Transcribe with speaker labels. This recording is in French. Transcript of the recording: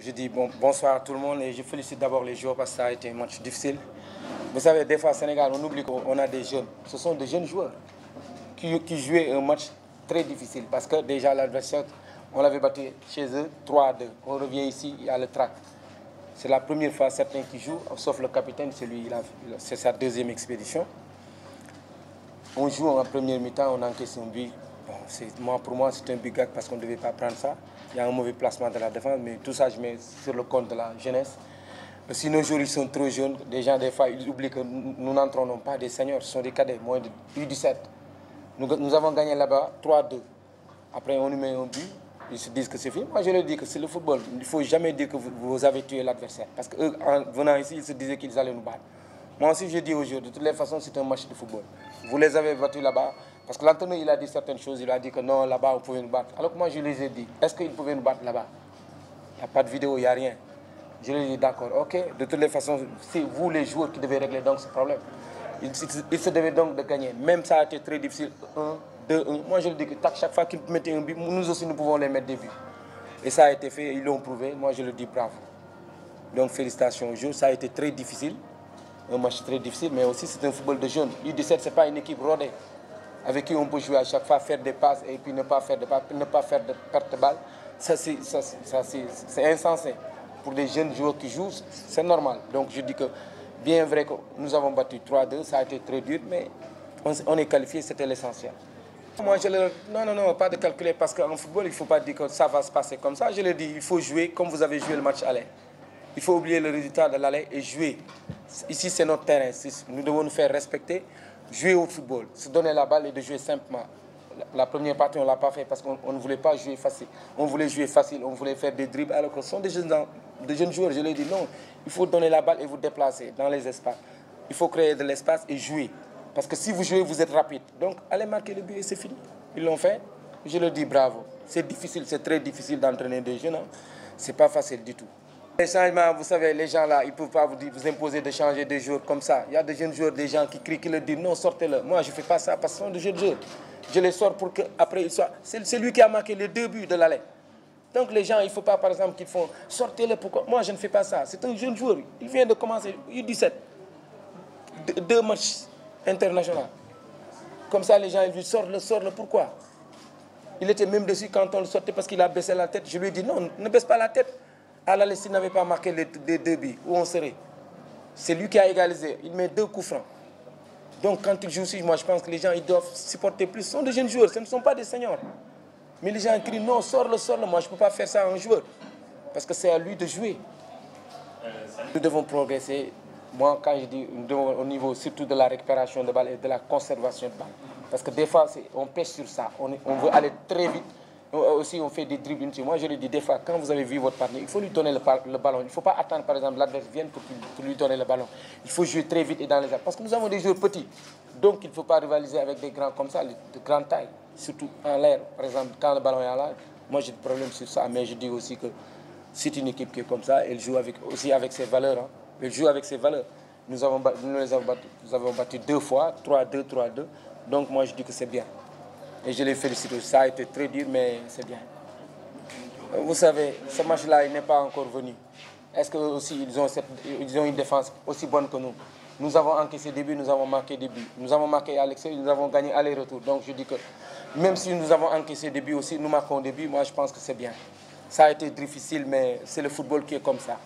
Speaker 1: je dis bon, bonsoir à tout le monde et je félicite d'abord les joueurs parce que ça a été un match difficile. Vous savez, des fois, au Sénégal, on oublie qu'on a des jeunes. Ce sont des jeunes joueurs qui, jouaient un match très difficile parce que déjà l'adversaire, on l'avait battu chez eux 3 à 2. On revient ici, il y a le track. C'est la première fois certains qui jouent, sauf le capitaine, c'est lui, c'est sa deuxième expédition. On joue en première mi-temps, on encaisse un but. Moi, pour moi, c'est un gag parce qu'on ne devait pas prendre ça. Il y a un mauvais placement de la défense, mais tout ça, je mets sur le compte de la jeunesse. Si nos joueurs ils sont trop jeunes, des gens, des fois, ils oublient que nous n'entraînons pas des seniors, ce sont des cadets, moins de U17. Nous, avons gagné là-bas 3-2. Après, on nous met un but ils se disent que c'est fini. Moi, je leur dis que c'est le football. Il ne faut jamais dire que vous, avez tué l'adversaire. Parce qu'en venant ici, ils se disaient qu'ils allaient nous battre. Moi aussi, je dis aux joueurs, de toutes les façons, c'est un match de football. Vous les avez battus là-bas. Parce que l'entraîneur, il a dit certaines choses. Il a dit que non, là-bas, vous pouvez nous battre. Alors que moi, je les ai dit, est-ce qu'ils pouvaient nous battre là-bas? Il n'y a pas de vidéo, il n'y a rien. Je leur ai dit, d'accord, ok. De toutes les façons, c'est vous les joueurs qui devez régler donc ce problème. Il, se devait donc de gagner. Même ça a été très difficile. Moi, je le dis que chaque fois qu'ils mettaient un but, nous aussi, nous pouvons les mettre des buts. Et ça a été fait, ils l'ont prouvé. Moi, je le dis bravo. Donc, félicitations aux joueurs. Ça a été très difficile. Un match très difficile, mais aussi c'est un football de jeunes. U17, ce n'est pas une équipe rodée avec qui on peut jouer à chaque fois, faire des passes et puis ne pas faire de, ne pas faire de perte de balle. Ça, c'est insensé. Pour des jeunes joueurs qui jouent, c'est normal. Donc, je dis que bien vrai que nous avons battu 3-2, ça a été très dur, mais on est qualifié, c'était l'essentiel. Moi, je leur... Non, non, non, pas de calculer parce qu'en football, il ne faut pas dire que ça va se passer comme ça. Je leur dis, il faut jouer comme vous avez joué le match aller. Il faut oublier le résultat de l'aller et jouer. Ici, c'est notre terrain. Nous devons nous faire respecter, jouer au football, se donner la balle et de jouer simplement. La première partie, on ne l'a pas fait parce qu'on ne voulait pas jouer facile. On voulait jouer facile, on voulait faire des dribbles. Alors que ce sont des jeunes, des jeunes joueurs. Je leur dis non, il faut donner la balle et vous déplacer dans les espaces. Il faut créer de l'espace et jouer. Parce que si vous jouez, vous êtes rapide. Donc, allez marquer le but et c'est fini. Ils l'ont fait. Je leur dis bravo. C'est difficile, c'est très difficile d'entraîner des jeunes. Hein. C'est pas facile du tout. Les changements, vous savez, les gens là, ils ne peuvent pas vous, imposer de changer de joueurs comme ça. Il y a des jeunes joueurs, des gens qui crient, qui leur disent non, sortez-le. Moi, je ne fais pas ça parce que ce sont des jeunes joueurs. Je les sors pour qu'après ils soient. C'est lui qui a marqué les deux buts de l'aller. Donc les gens, il ne faut pas par exemple qu'ils font sortez-le pourquoi? Moi, je ne fais pas ça. C'est un jeune joueur. Il vient de commencer, il 17. deux matchs international. Comme ça, les gens ils disent sors-le, sors-le, pourquoi? Il était même dessus quand on le sortait parce qu'il a baissé la tête. Je lui ai dit non, ne baisse pas la tête. À la s'il n'avait pas marqué les, deux buts, où on serait? C'est lui qui a égalisé. Il met deux coups francs. Donc quand il joue aussi, moi je pense que les gens ils doivent supporter plus. Ce sont des jeunes joueurs, ce ne sont pas des seniors. Mais les gens crient non, sors-le, sors-le. Moi je ne peux pas faire ça à un joueur. Parce que c'est à lui de jouer. Nous devons progresser moi, quand je dis au niveau surtout de la récupération de balles et de la conservation de balles, parce que des fois, on pêche sur ça, on, veut aller très vite. Aussi, on fait des dribbles. Moi, je le dis des fois, quand vous avez vu votre partenaire, il faut lui donner le, ballon. Il ne faut pas attendre, par exemple, l'adversaire vienne pour, lui donner le ballon. Il faut jouer très vite et dans les airs. Parce que nous avons des joueurs petits. Donc, il ne faut pas rivaliser avec des grands comme ça, de grande taille. Surtout en l'air. Par exemple, quand le ballon est en l'air, moi, j'ai des problèmes sur ça. Mais je dis aussi que c'est une équipe qui est comme ça. Elle joue avec, aussi avec ses valeurs. Hein. Elle joue avec ses valeurs. Nous, avons, nous les avons nous avons battu deux fois, 3-2, 3-2. Donc moi je dis que c'est bien. Et je les félicite. Ça a été très dur, mais c'est bien. Vous savez, ce match-là, il n'est pas encore venu. Est-ce qu'ils ont, ont une défense aussi bonne que nous? Nous avons encaissé des buts, nous avons marqué des buts. Nous avons marqué à nous avons gagné aller-retour. Donc je dis que même si nous avons encaissé des buts aussi, nous marquons des buts, moi je pense que c'est bien. Ça a été difficile, mais c'est le football qui est comme ça.